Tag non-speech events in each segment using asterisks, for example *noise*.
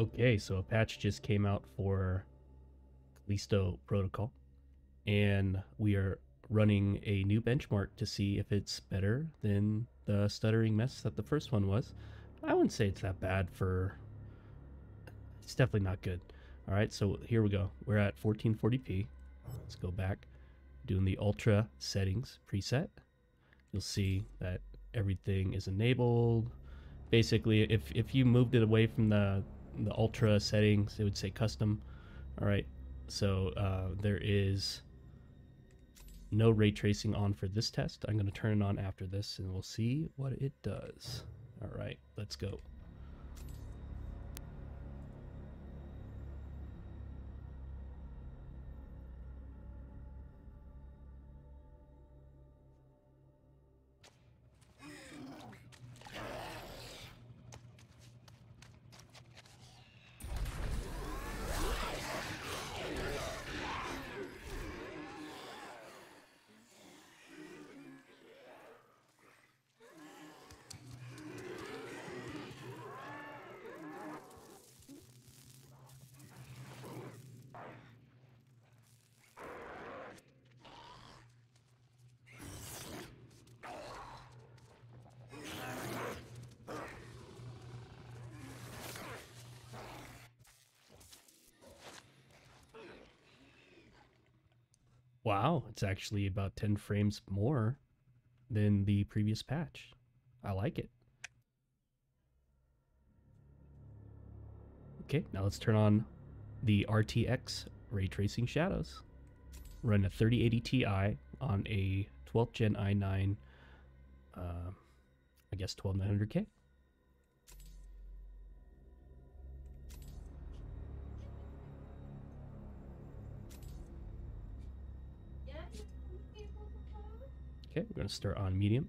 Okay, so a patch just came out for Callisto Protocol, and we are running a new benchmark to see if it's better than the stuttering mess that the first one was. I wouldn't say it's that bad for. It's definitely not good. All right, so here we go. We're at 1440p. Let's go back, doing the ultra settings preset. You'll see that everything is enabled. Basically, if if you moved it away from the the ultra settings, it would say custom. All right, so uh, there is no ray tracing on for this test. I'm going to turn it on after this and we'll see what it does. All right, let's go. Wow, it's actually about 10 frames more than the previous patch. I like it. Okay, now let's turn on the RTX ray tracing shadows. Run a 3080 Ti on a 12th gen i9, uh, I guess 12900K. Okay, we're going to start on medium.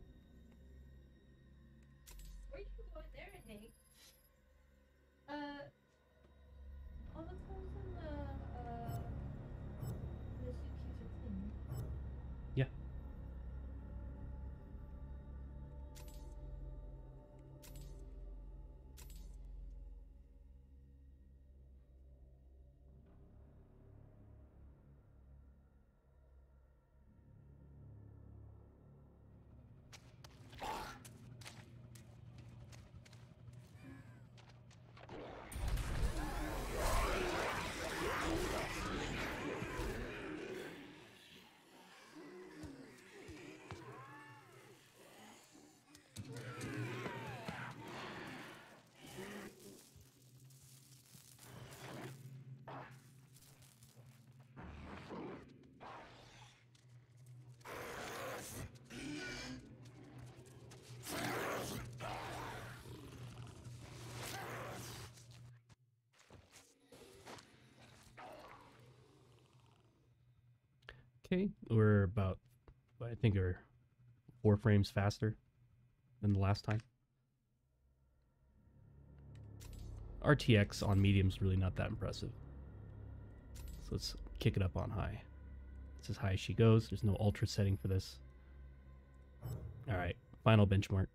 Okay, we're about, I think we're four frames faster than the last time. RTX on medium's really not that impressive. So let's kick it up on high. It's as high as she goes. There's no ultra setting for this. All right, final benchmark.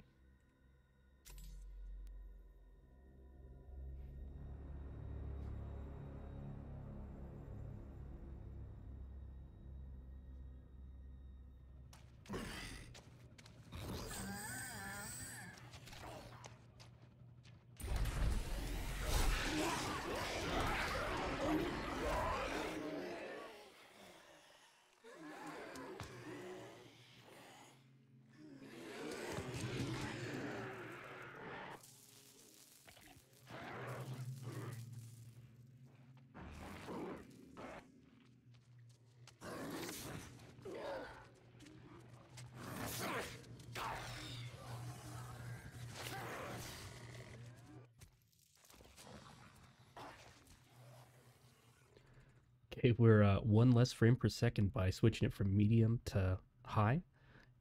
We're uh, one less frame per second by switching it from medium to high.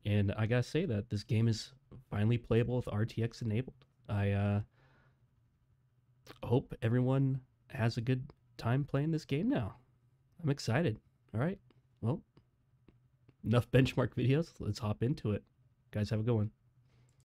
And I gotta say that this game is finally playable with RTX enabled. I uh, hope everyone has a good time playing this game now. I'm excited. All right. Well, enough benchmark *laughs* videos. Let's hop into it. Guys, have a good one.